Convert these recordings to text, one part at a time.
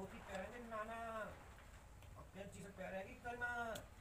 छोटी पैर है नाना अब कैंची से कल है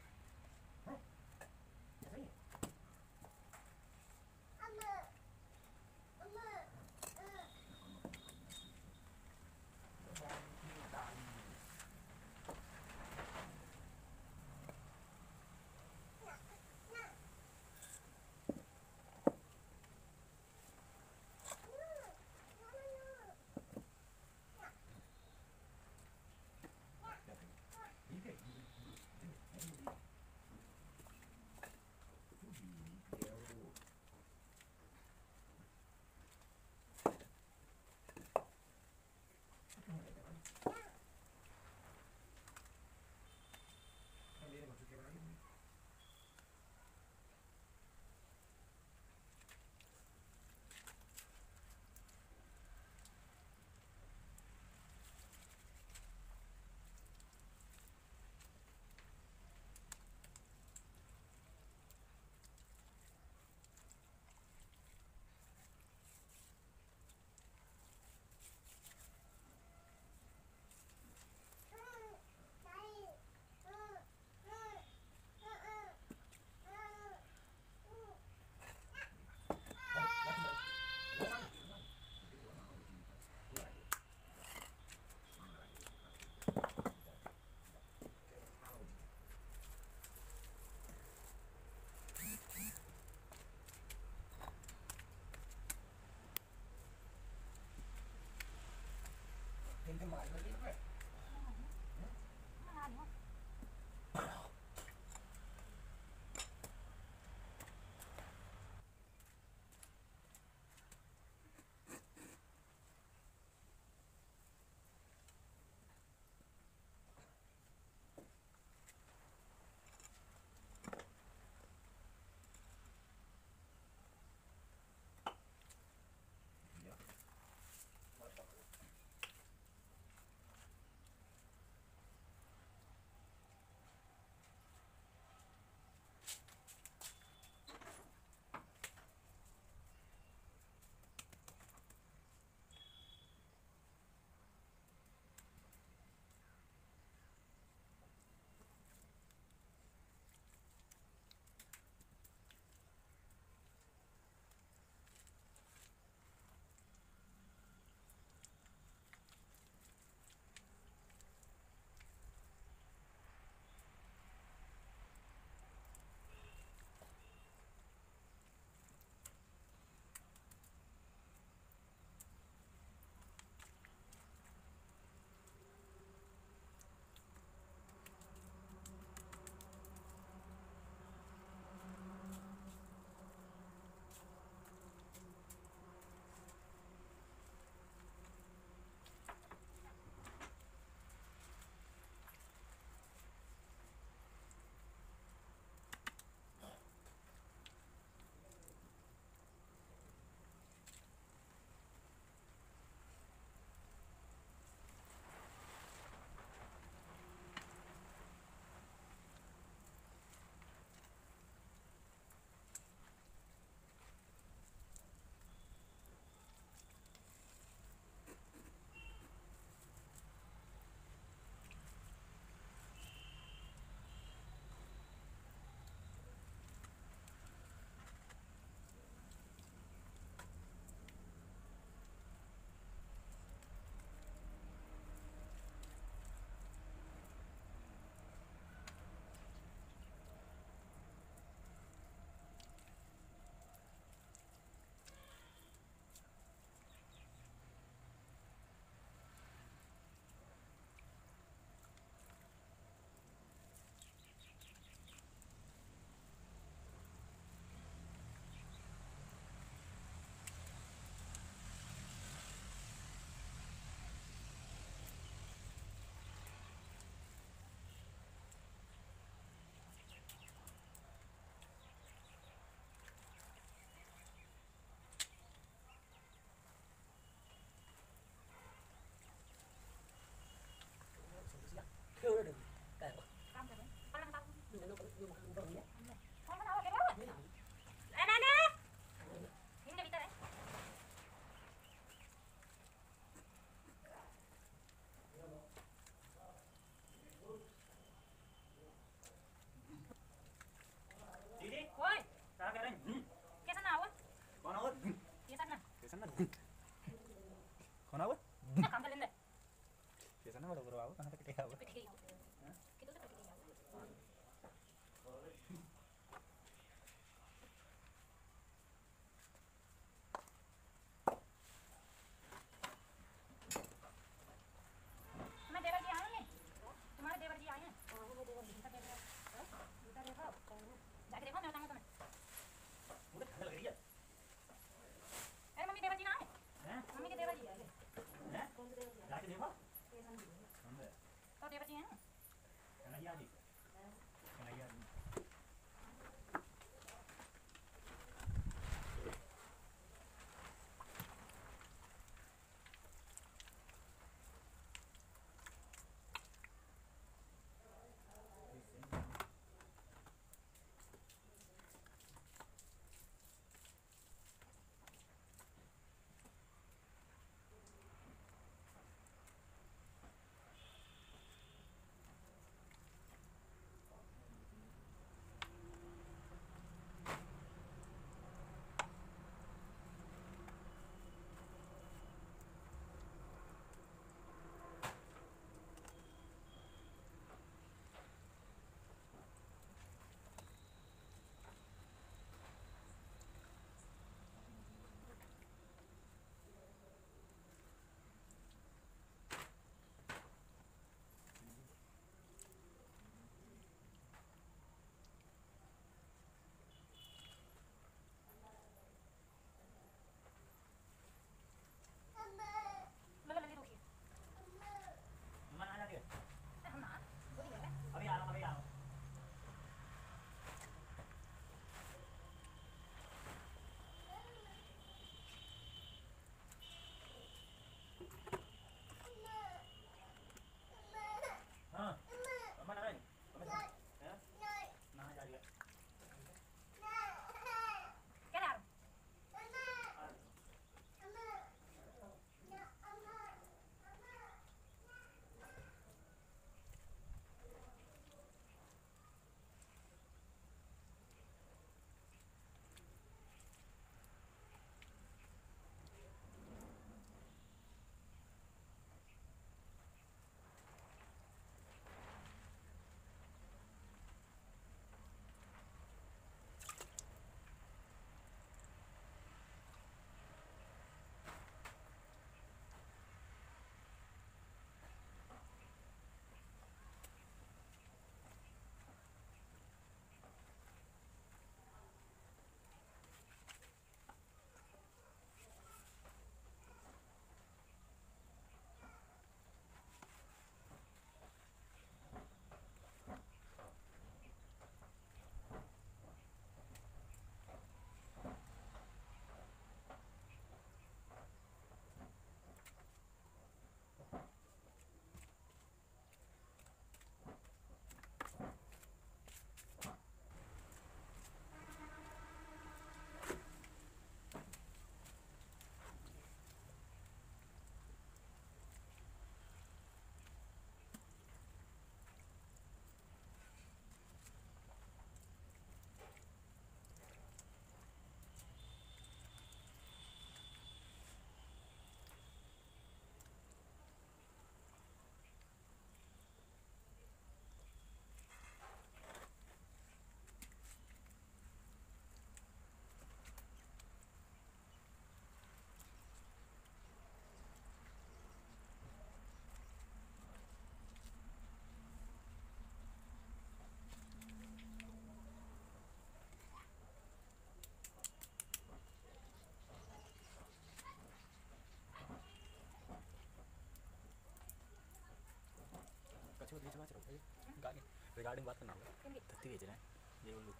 रिगार्डिंग बात करना होगा धत्ती बेच रहे हैं ये उल्लू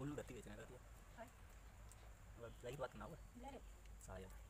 उल्लू धत्ती बेच रहे हैं लाइट बात करना होगा शायद